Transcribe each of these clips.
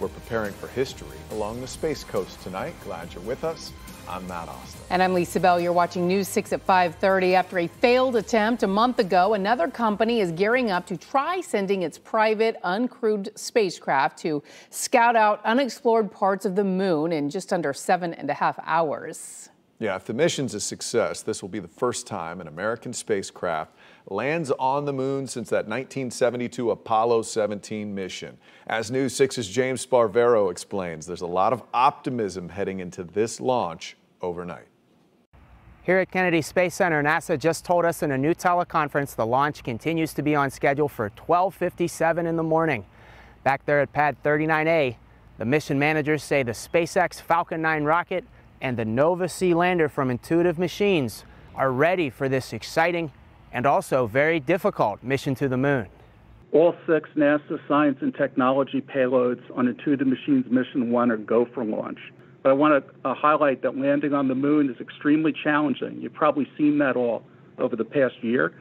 We're preparing for history along the Space Coast tonight. Glad you're with us. I'm Matt Austin. And I'm Lisa Bell. You're watching News 6 at 5:30. After a failed attempt a month ago, another company is gearing up to try sending its private uncrewed spacecraft to scout out unexplored parts of the moon in just under seven and a half hours. Yeah, if the mission's a success, this will be the first time an American spacecraft lands on the moon since that 1972 Apollo 17 mission. As News 6's James Sparvero explains, there's a lot of optimism heading into this launch overnight. Here at Kennedy Space Center, NASA just told us in a new teleconference the launch continues to be on schedule for 12:57 in the morning. Back there at pad 39A, the mission managers say the SpaceX Falcon 9 rocket and the Nova C lander from Intuitive Machines are ready for this exciting and also very difficult mission to the moon. All six NASA science and technology payloads on Intuitive Machines Mission 1 are go for launch. But I want to uh, highlight that landing on the moon is extremely challenging. You've probably seen that all over the past year.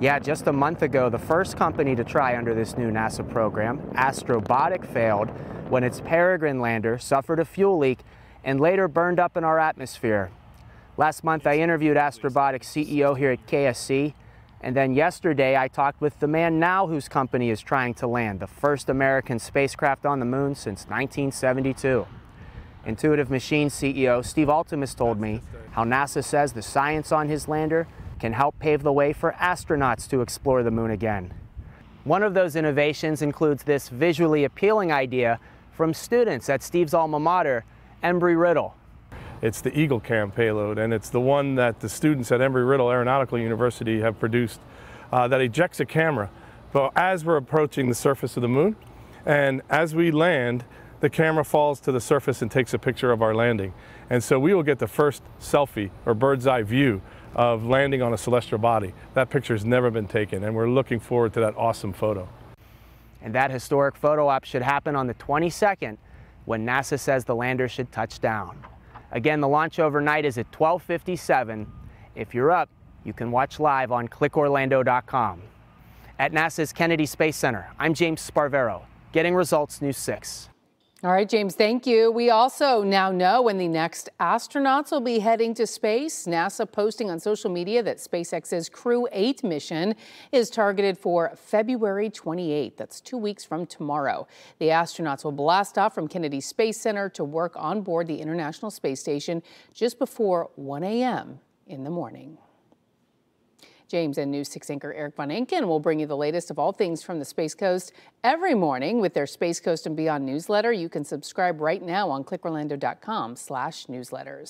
Yeah, just a month ago, the first company to try under this new NASA program, Astrobotic, failed when its Peregrine lander suffered a fuel leak and later burned up in our atmosphere. Last month, I interviewed Astrobotic's CEO here at KSC, and then yesterday I talked with the man now whose company is trying to land the first American spacecraft on the moon since 1972. Intuitive Machines CEO Steve Altemus told me how NASA says the science on his lander can help pave the way for astronauts to explore the moon again. One of those innovations includes this visually appealing idea from students at Steve's alma mater, Embry-Riddle. It's the Eagle Cam payload, and it's the one that the students at Embry-Riddle Aeronautical University have produced uh, that ejects a camera. But as we're approaching the surface of the moon, and as we land, the camera falls to the surface and takes a picture of our landing. And so we will get the first selfie or bird's eye view of landing on a celestial body. That picture has never been taken, and we're looking forward to that awesome photo. And that historic photo op should happen on the 22nd when NASA says the lander should touch down. Again, the launch overnight is at 1257. If you're up, you can watch live on clickorlando.com. At NASA's Kennedy Space Center, I'm James Sparvero, getting results News 6. All right, James, thank you. We also now know when the next astronauts will be heading to space. NASA posting on social media that SpaceX's Crew 8 mission is targeted for February 28th. That's two weeks from tomorrow. The astronauts will blast off from Kennedy Space Center to work on board the International Space Station just before 1 a.m. in the morning. James and News 6 anchor Erik von Ancken will bring you the latest of all things from the Space Coast every morning with their Space Coast and Beyond newsletter. You can subscribe right now on clickorlando.com slash newsletters.